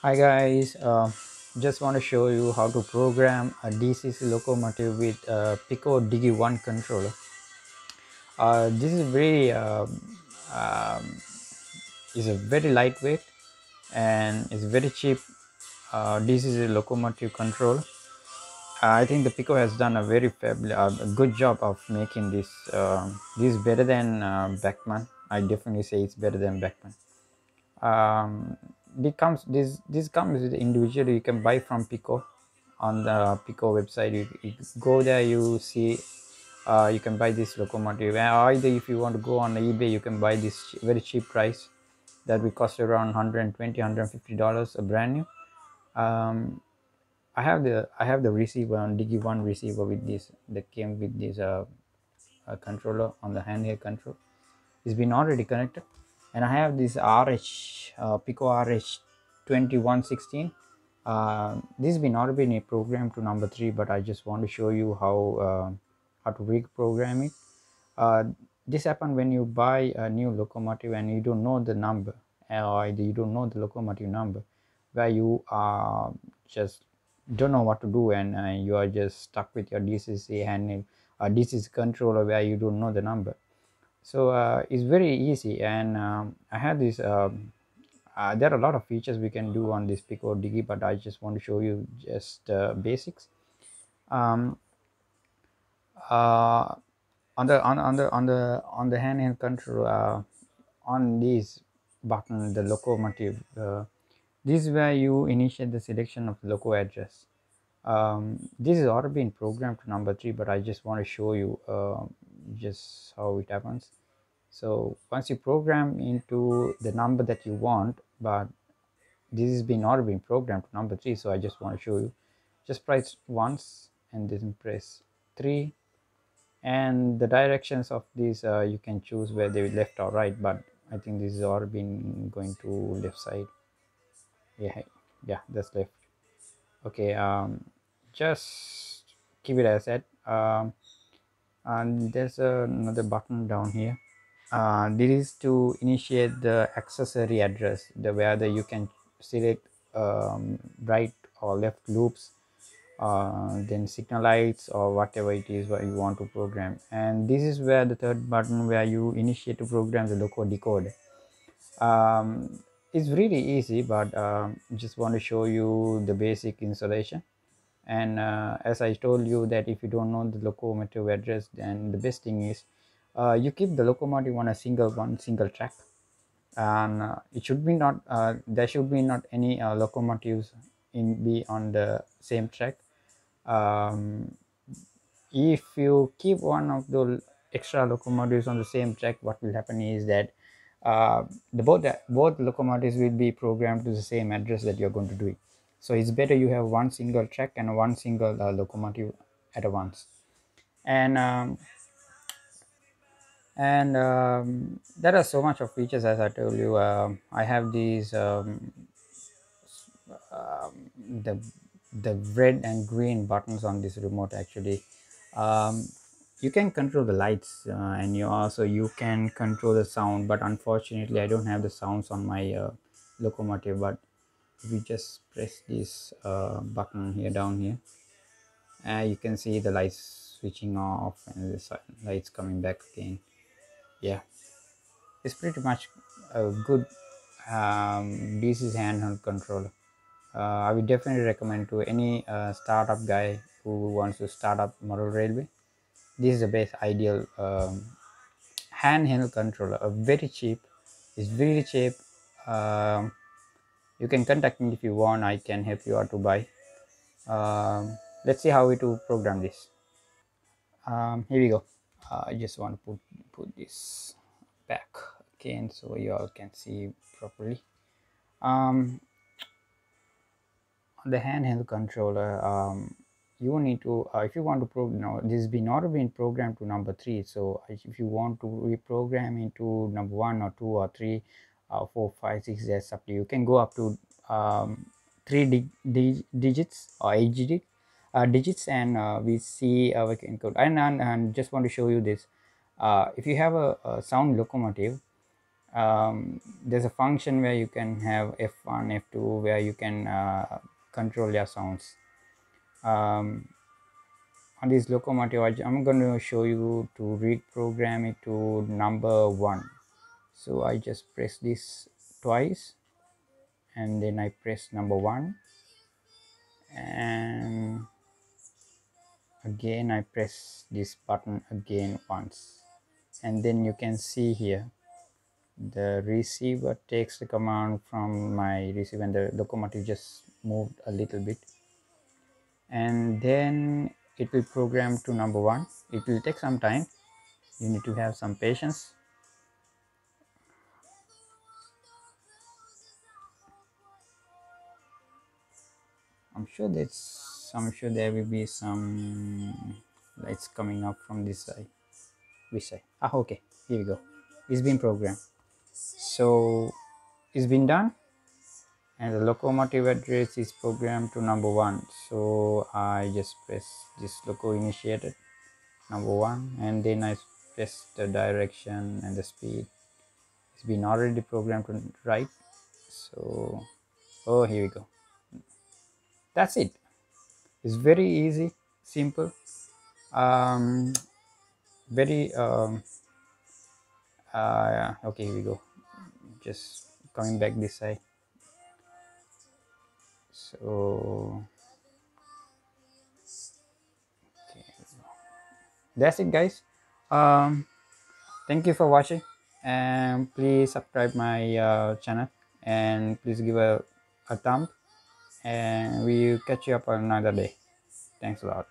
Hi guys, uh, just want to show you how to program a DCC locomotive with a Piko Digi 1 controller. Uh, this is very uh, um, is a very lightweight and it's very cheap uh, DCC locomotive control. I think the Piko has done a very fabulous, uh, good job of making this. Uh, this is better than uh, Bachmann. I definitely say it's better than Bachmann. Um, this comes this this comes with individual you can buy from Piko on the Piko website. You, you go there, you see. Uh, you can buy this locomotive either if you want to go on ebay you can buy this very cheap price that will cost around 120 150 dollars a brand new um, I have the I have the receiver on Digi One receiver with this that came with this uh, uh, controller on the handheld control. It's been already connected, and I have this RH uh, Piko RH 2116. Uh, this been already been programmed to number three, but I just want to show you how uh, how to reprogram it. Uh, this happens when you buy a new locomotive and you don't know the number, or you don't know the locomotive number, where you are just don't know what to do and uh, you are just stuck with your DCC and uh, DCC controller where you don't know the number. So uh, it's very easy and um, I have this. Um, uh, there are a lot of features we can do on this Piko Digi, but I just want to show you just uh, basics. Um, uh, on the on, on the on the on the handheld control uh, on this button, the locomotive this is where you initiate the selection of loco address. Um, this is already been programmed to number three, but I just want to show you uh, just how it happens. So once you program into the number that you want, but this has been already been programmed to number three, so I just want to show you. Just press once and then press three, and the directions of these uh, you can choose where they left or right, but I think this is already been going to left side yeah yeah that's left okay um just keep it as that um and there's another button down here. Uh, this is to initiate the accessory address the where you can select um, right or left loops uh, then signal lights or whatever it is what you want to program. And this is where the third button where you initiate to program the loco decode um, it's really easy but uh, just want to show you the basic installation and uh, as I told you that if you don't know the locomotive address then the best thing is uh, you keep the locomotive on a single one single track and uh, it should be not uh, there should be not any uh, locomotives in be on the same track um, if you keep one of the extra locomotives on the same track what will happen is that uh, the both both locomotives will be programmed to the same address that you're going to do it. So it's better you have one single track and one single uh, locomotive at once. And um, and um, there are so much of features as I told you. Uh, I have these um, um, the the red and green buttons on this remote actually um, you can control the lights uh, and you also you can control the sound but unfortunately i don't have the sounds on my uh, locomotive but you just press this uh, button here down here. Uh, you can see the lights switching off and the lights coming back again. Yeah. It's pretty much a good um, DC handheld controller. Uh, I would definitely recommend to any uh, startup guy who wants to start up model railway. This is the best ideal um, handheld controller. A very cheap it's really cheap um, you can contact me if you want. I can help you out to buy. Um, let's see how we to program this. Um, here we go. Uh, i just want to put put this back again so you all can see properly. Um, the handheld controller um, you need to uh, if you want to program now this has been already been programmed to number three. So if you want to reprogram into number one or two or three uh, four five six that's up to you. you can go up to um, three dig dig digits or eight digit uh, digits and uh, we see uh, we can code. And, and, and just want to show you this. Uh, if you have a, a sound locomotive um, there's a function where you can have f1 f2 where you can uh, control your sounds. Um, on this locomotive i'm going to show you to reprogram it to number one so i just press this twice and then i press number one. And again I press this button again once. And then you can see here the receiver takes the command from my receiver and the locomotive just moved a little bit. And then it will program to number one. It will take some time. You need to have some patience I'm sure that's I'm sure there will be some lights coming up from this side which side. Ah okay. Here we go. It's been programmed. So it's been done. And the locomotive address is programmed to number one. So I just press this loco initiated number one. And then I press the direction and the speed. It's been already programmed to right. So oh here we go that's it. It's very easy simple um, very um, uh, okay here we go. Just coming back this side. So okay. that's it guys. Um, thank you for watching and please subscribe my uh, channel and please give a, a thumb and we will catch you up on another day. Thanks a lot